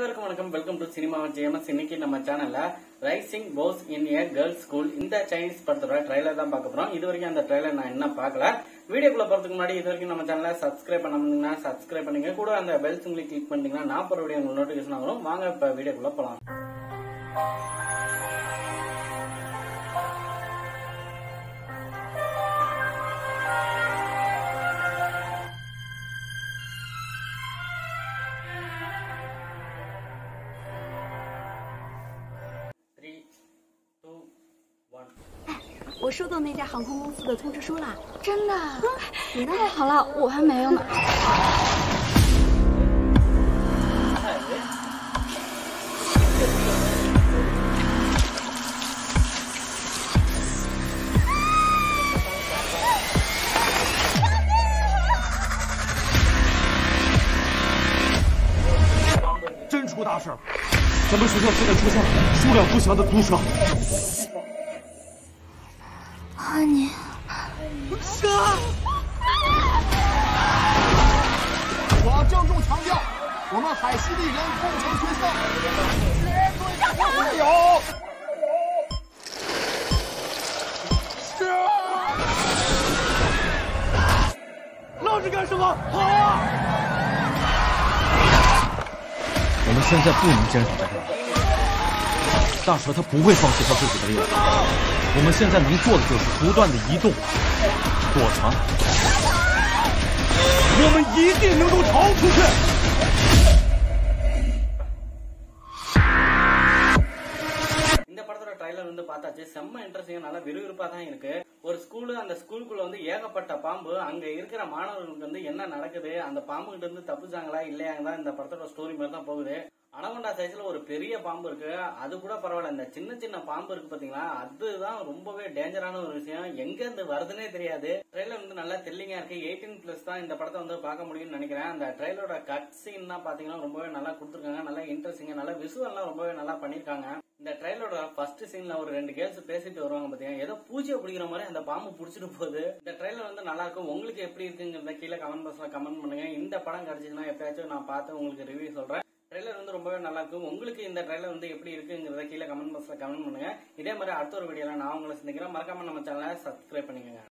அனைவருக்கும் வணக்கம். Welcome to cinema James இன்னைக்கு நம்ம சேனல்ல rising boss in a girls school இந்த சைனீஸ் படத்தோட ட்ரைலர் தான் பார்க்க போறோம். இது வரைக்கும் அந்த ட்ரைலர் நான் என்ன பார்க்கல. வீடியோக்குள்ள போறதுக்கு முன்னாடி இது வரைக்கும் நம்ம சேனலை சப்ஸ்கிரைப் பண்ணணும்னா சப்ஸ்கிரைப் பண்ணுங்க. கூட அந்த பெல் சிங்கிளி கிளிக் பண்ணிட்டீங்கன்னா நான் போற வீடியோ உங்களுக்கு நோட்டிபிகேஷன் வரும். வாங்க இப்ப வீடியோக்குள்ள போலாம். 我收到那家航空公司的通知书了。真的？你？太好了，我还没有呢。真出大事了！咱们学校现在出现了数量不详的毒蛇。安妮，我要郑重强调，我们海西丽人工程学校绝对不会有。闹着干什么？跑啊！我们现在不能坚守在这儿。大蛇他不会放弃他自己的力量。我们现在能做的就是不断的移动、躲藏。我们一定能够逃出去！ட்ரைலர் வந்து பார்த்தாச்சு. செம்ம இன்ட்ரெஸ்டிங் நல்லா விறுவிறுப்பா தான் இருக்கு. ஒரு ஸ்கூலு அந்த ஸ்கூலுக்குள்ள வந்து ஏகப்பட்ட பாம்பு. அங்க இருக்கிற மாணவர்களுக்கு வந்து என்ன நடக்குது? அந்த பாம்பு கிட்ட இருந்து தப்பிச்சாங்களா? இல்லையாங்க இந்த படத்தோட ஸ்டோரி மாதிரி தான் போகுது. அனகொண்டா சைஸ்ல ஒரு பெரிய பாம்பு இருக்கு. அது கூட பரவாயில்ல. இந்த சின்ன சின்ன பாம்பு இருக்கு பாத்தீங்களா? அதுதான் ரொம்பவே டேஞ்சரான ஒரு விஷயம். எங்க இருந்து வருதுன்னே தெரியாது. ட்ரெயிலர் வந்து நல்லா தெல்லிங்கா இருக்கு. எயிட்டீன் பிளஸ் தான் இந்த படத்தை வந்து பார்க்க முடியும்னு நினைக்கிறேன். அந்த ட்ரெயிலரோட கட் சீன் தான் பாத்தீங்கன்னா ரொம்பவே நல்லா கொடுத்துருக்காங்க. நல்லா இன்ட்ரெஸ்டிங்கா நல்லா விசுவல்லாம் ரொம்பவே நல்லா பண்ணிருக்காங்க இந்த ட்ரெயிலோட ஃபர்ஸ்ட் சீன்ல ஒரு ரெண்டு கேர்ள்ஸ் பேசிட்டு வருவாங்க பாத்தீங்கன்னா ஏதோ பூஜையை பிடிக்கிற மாதிரி அந்த பாம்பு புடிச்சிட்டு போகுது. இந்த ட்ரெயிலர் வந்து நல்லா இருக்கும். உங்களுக்கு எப்படி இருக்குங்கிறத கீழே கமெண்ட் பாக்ஸ்ல கமெண்ட் பண்ணுங்க. இந்த படம் கிடைச்சதுன்னா எப்பயாச்சும் நான் பார்த்து உங்களுக்கு ரிவ்யூ சொல்றேன். ட்ரெயிலர் வந்து ரொம்பவே நல்லா இருக்கும். உங்களுக்கு இந்த ட்ரெயிலர் வந்து எப்படி இருக்குங்கிறத கீழே கமெண்ட் பாக்ஸ்ல கமெண்ட் பண்ணுங்க. இதே மாதிரி அடுத்த ஒரு வீடியோல நான் உங்களை சந்திக்கிறேன். மறக்காம நம்ம சேனலை சப்ஸ்கிரைப் பண்ணிக்கோங்க.